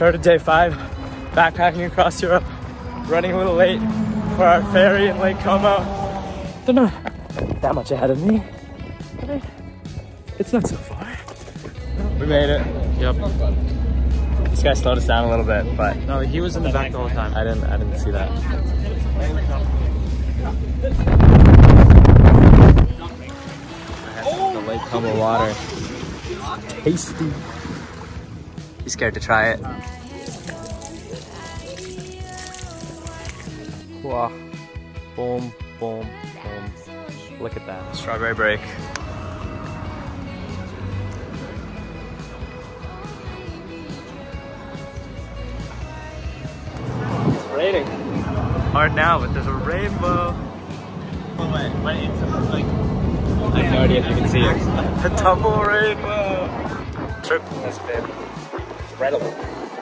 Started day five, backpacking across Europe, running a little late for our ferry in Lake Como. They're not that much ahead of me. It's not so far. We made it. Yep. This guy slowed us down a little bit, but No, he was in the back the whole time. I didn't I didn't see that. The Lake Como water. Tasty. He's scared to try it. Wow. Boom, boom, boom. Look at that. Strawberry break. It's raining. Hard now, but there's a rainbow. Oh, wait, wait, it's like. I have no idea if you can see it. A double rainbow. Trip has been incredible.